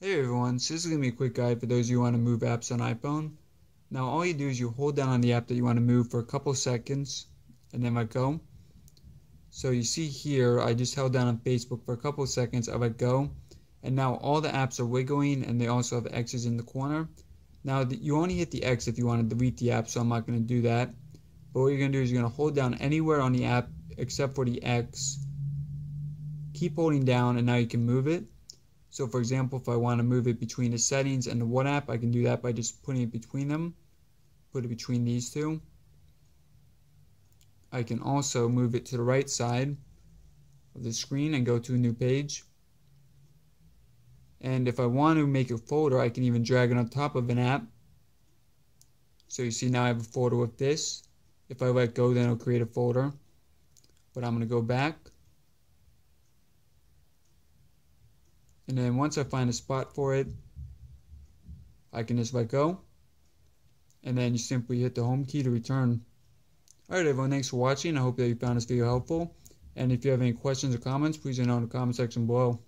Hey everyone, so this is going to be a quick guide for those of you who want to move apps on iPhone. Now all you do is you hold down on the app that you want to move for a couple seconds and then let go. So you see here I just held down on Facebook for a couple seconds, I let go and now all the apps are wiggling and they also have X's in the corner. Now you only hit the X if you want to delete the app so I'm not going to do that. But what you're going to do is you're going to hold down anywhere on the app except for the X. Keep holding down and now you can move it. So for example, if I want to move it between the settings and the one app, I can do that by just putting it between them. Put it between these two. I can also move it to the right side of the screen and go to a new page. And if I want to make a folder, I can even drag it on top of an app. So you see now I have a folder with this. If I let go, then it'll create a folder. But I'm going to go back and then once I find a spot for it I can just let go. And then you simply hit the home key to return. Alright everyone thanks for watching. I hope that you found this video helpful. And if you have any questions or comments please let me know in the comment section below